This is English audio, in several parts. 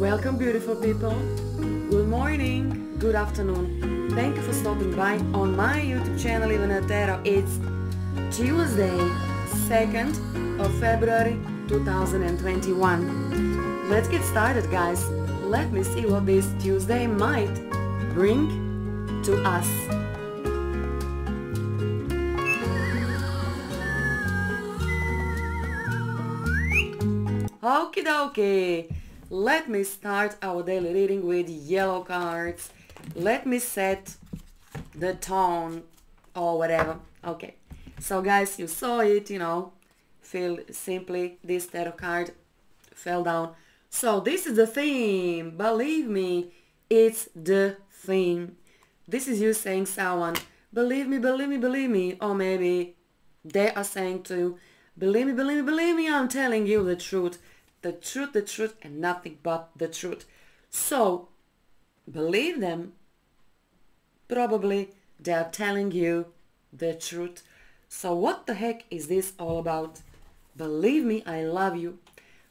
Welcome beautiful people. Good morning, good afternoon. Thank you for stopping by on my YouTube channel Ivana. It's Tuesday, 2nd of February 2021. Let's get started guys. Let me see what this Tuesday might bring to us. Okie dokie. Let me start our daily reading with yellow cards. Let me set the tone or whatever. Okay. So guys, you saw it, you know. Feel simply this tarot card fell down. So this is the theme. Believe me, it's the theme. This is you saying someone, believe me, believe me, believe me. Or maybe they are saying to believe me, believe me, believe me, I'm telling you the truth the truth, the truth, and nothing but the truth. So, believe them. Probably they are telling you the truth. So what the heck is this all about? Believe me, I love you.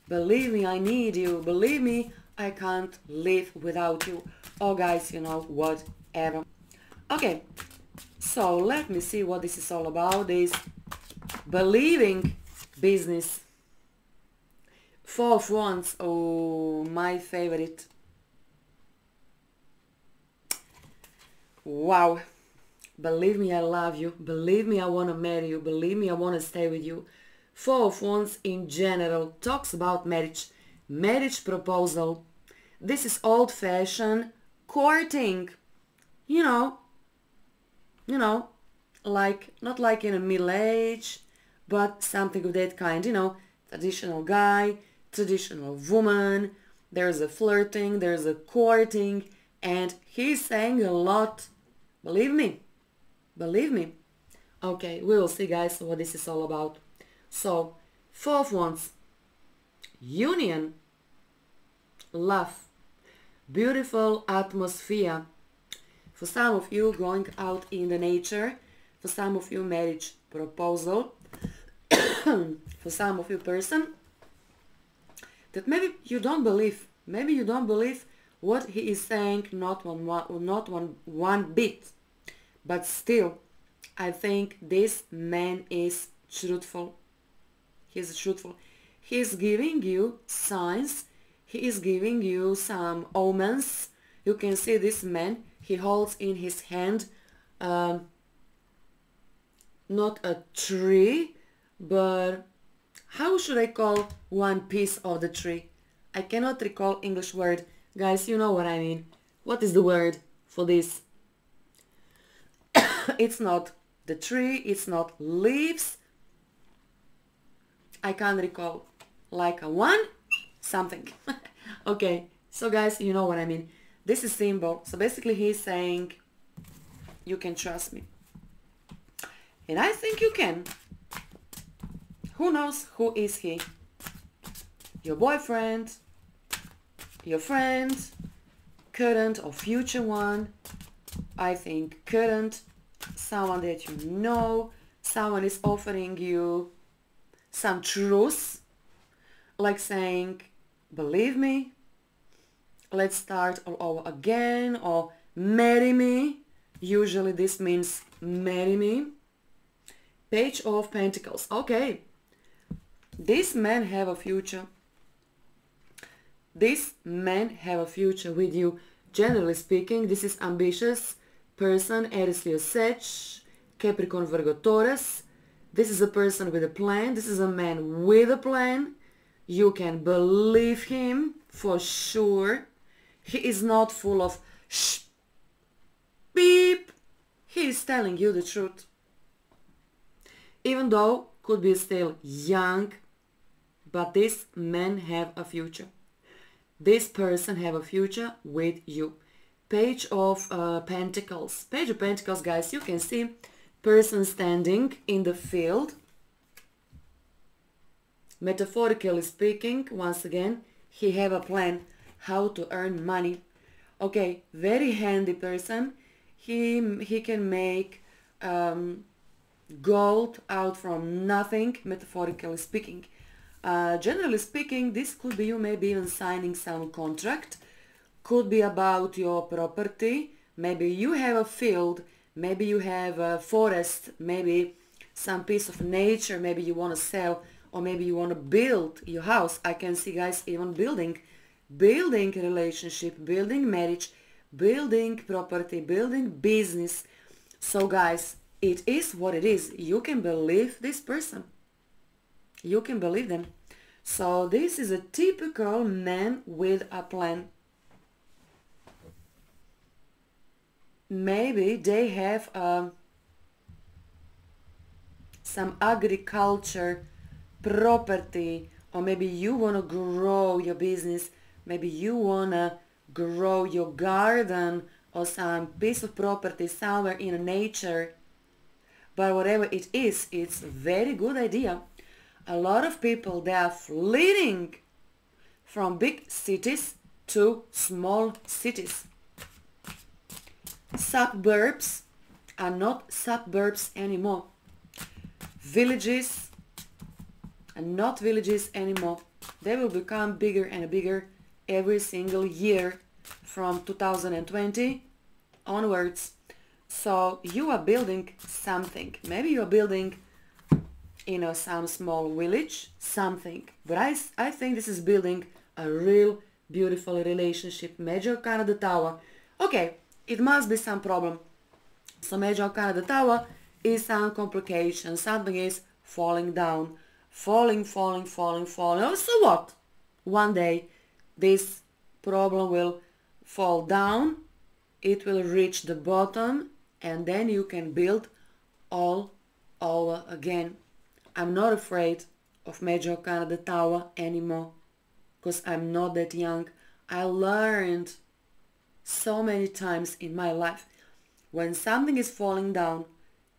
Believe me, I need you. Believe me, I can't live without you. Oh guys, you know, whatever. Okay, so let me see what this is all about. This believing business Four of Wands, oh, my favorite. Wow. Believe me, I love you. Believe me, I want to marry you. Believe me, I want to stay with you. Four of Wands in general talks about marriage. Marriage proposal. This is old-fashioned courting. You know, you know, like, not like in a middle age, but something of that kind, you know, traditional guy, traditional woman, there's a flirting, there's a courting, and he's saying a lot. Believe me. Believe me. Okay, we will see guys what this is all about. So, fourth ones. Union. Love. Beautiful atmosphere. For some of you going out in the nature. For some of you marriage proposal. For some of you person that maybe you don't believe. Maybe you don't believe what he is saying, not one, one not one, one bit. But still, I think this man is truthful. He is truthful. He is giving you signs. He is giving you some omens. You can see this man. He holds in his hand um, not a tree, but how should I call one piece of the tree? I cannot recall English word. Guys, you know what I mean. What is the word for this? it's not the tree, it's not leaves. I can't recall. Like a one, something. okay, so guys, you know what I mean. This is symbol. So basically he's saying, you can trust me. And I think you can. Who knows? Who is he? Your boyfriend, your friend, current or future one, I think current, someone that you know, someone is offering you some truth, like saying, believe me, let's start all over again, or marry me. Usually this means marry me. Page of Pentacles. Okay, these men have a future. These men have a future with you. Generally speaking, this is ambitious person, Aries Leo Sag, Capricorn Virgo Taurus. This is a person with a plan. This is a man with a plan. You can believe him for sure. He is not full of shh, beep. He is telling you the truth. Even though could be still young, but this man have a future. This person have a future with you. Page of uh, Pentacles. Page of Pentacles, guys, you can see person standing in the field. Metaphorically speaking, once again, he have a plan how to earn money. Okay, very handy person. He, he can make um, gold out from nothing, metaphorically speaking. Uh, generally speaking, this could be you maybe even signing some contract, could be about your property, maybe you have a field, maybe you have a forest, maybe some piece of nature, maybe you want to sell, or maybe you want to build your house. I can see guys even building, building relationship, building marriage, building property, building business. So guys, it is what it is. You can believe this person. You can believe them. So this is a typical man with a plan. Maybe they have um, some agriculture property or maybe you want to grow your business maybe you want to grow your garden or some piece of property somewhere in nature but whatever it is it's a very good idea a lot of people they are fleeing from big cities to small cities suburbs are not suburbs anymore villages and not villages anymore. They will become bigger and bigger every single year from 2020 onwards. So you are building something. Maybe you are building, you know, some small village, something. But I, I think this is building a real beautiful relationship. Major Arcana Tower. Okay, it must be some problem. So Major Arcana Tower is some complication. Something is falling down falling, falling, falling, falling. Oh, so what? One day this problem will fall down, it will reach the bottom and then you can build all over again. I'm not afraid of Major Arcana Tower anymore because I'm not that young. I learned so many times in my life when something is falling down,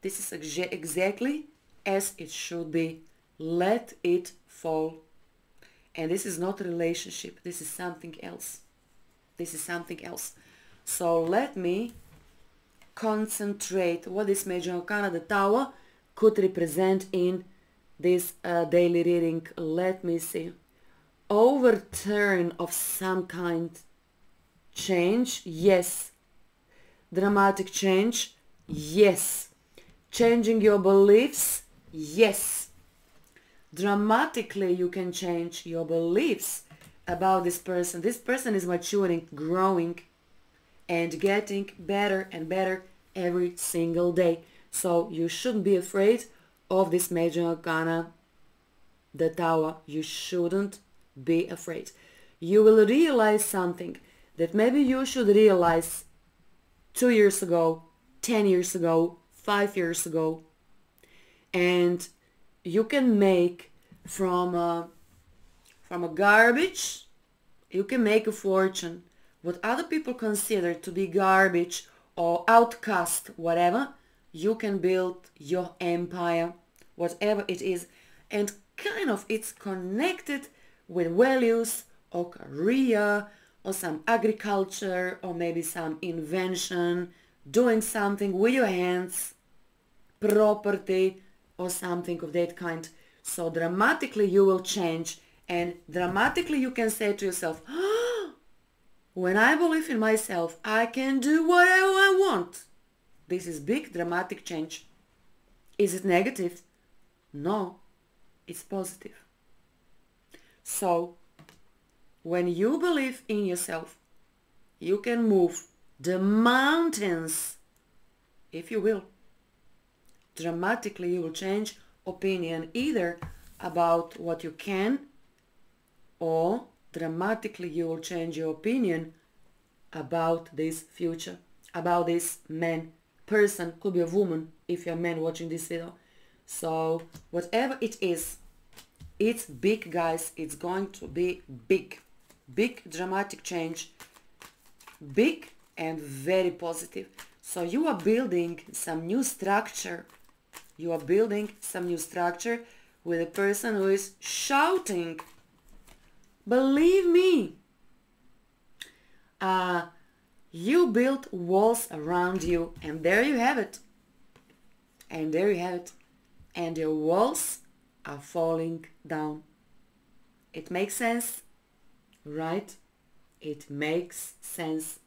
this is exa exactly as it should be let it fall. And this is not a relationship. This is something else. This is something else. So let me concentrate what this Major Arcana, the Tower, could represent in this uh, daily reading. Let me see. Overturn of some kind. Change, yes. Dramatic change, yes. Changing your beliefs, yes dramatically you can change your beliefs about this person. This person is maturing, growing, and getting better and better every single day. So you shouldn't be afraid of this major arcana, the tower. You shouldn't be afraid. You will realize something that maybe you should realize two years ago, 10 years ago, five years ago. And you can make from a, from a garbage, you can make a fortune. What other people consider to be garbage or outcast, whatever, you can build your empire, whatever it is. And kind of it's connected with values or career or some agriculture or maybe some invention, doing something with your hands, property, or something of that kind. So dramatically you will change and dramatically you can say to yourself, oh, when I believe in myself, I can do whatever I want. This is big dramatic change. Is it negative? No, it's positive. So when you believe in yourself, you can move the mountains, if you will dramatically you will change opinion either about what you can or dramatically you will change your opinion about this future, about this man, person, could be a woman if you're a man watching this video. So whatever it is, it's big guys, it's going to be big, big dramatic change, big and very positive. So you are building some new structure you are building some new structure with a person who is shouting. Believe me. Uh, you build walls around you and there you have it. And there you have it. And your walls are falling down. It makes sense, right? It makes sense.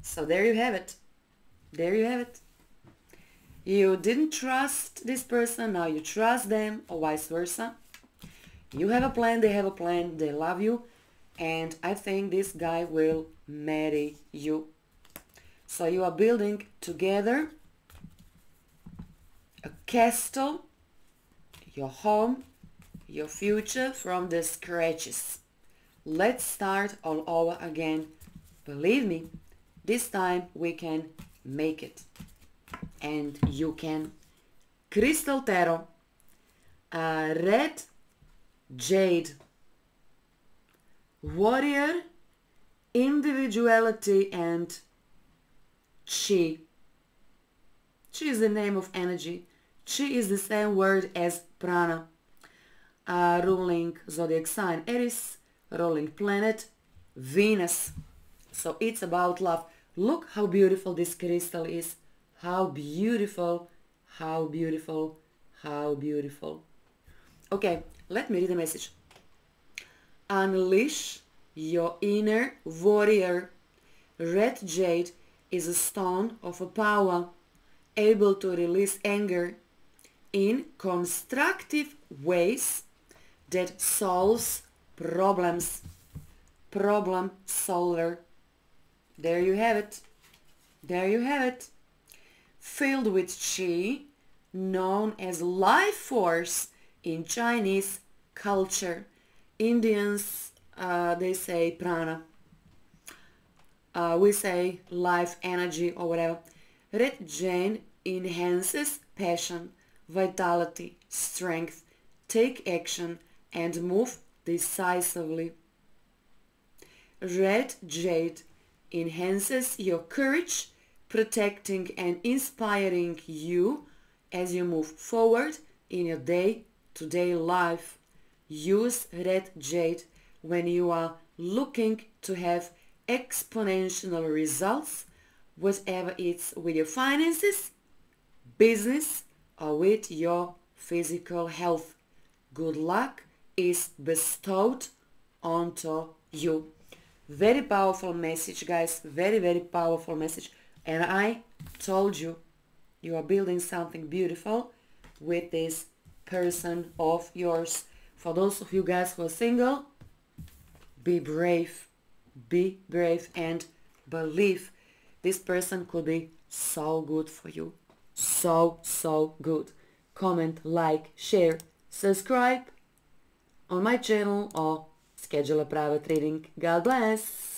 So there you have it. There you have it. You didn't trust this person, now you trust them, or vice versa. You have a plan, they have a plan, they love you, and I think this guy will marry you. So you are building together a castle, your home, your future from the scratches. Let's start all over again. Believe me, this time we can make it. And you can. Crystal Tarot, Red Jade, Warrior, Individuality and Chi. Chi is the name of energy. Chi is the same word as prana. Uh, ruling zodiac sign Aries, ruling planet Venus. So it's about love. Look how beautiful this crystal is. How beautiful, how beautiful, how beautiful. Okay, let me read the message. Unleash your inner warrior. Red jade is a stone of a power able to release anger in constructive ways that solves problems. Problem solver. There you have it. There you have it. Filled with chi, known as life force in Chinese culture. Indians, uh, they say prana. Uh, we say life energy or whatever. Red Jade enhances passion, vitality, strength, take action and move decisively. Red Jade enhances your courage, protecting and inspiring you as you move forward in your day-to-day life. Use Red Jade when you are looking to have exponential results, whatever it's with your finances, business, or with your physical health. Good luck is bestowed onto you. Very powerful message, guys. Very, very powerful message. And I told you, you are building something beautiful with this person of yours. For those of you guys who are single, be brave. Be brave and believe this person could be so good for you. So, so good. Comment, like, share, subscribe on my channel or schedule a private reading. God bless!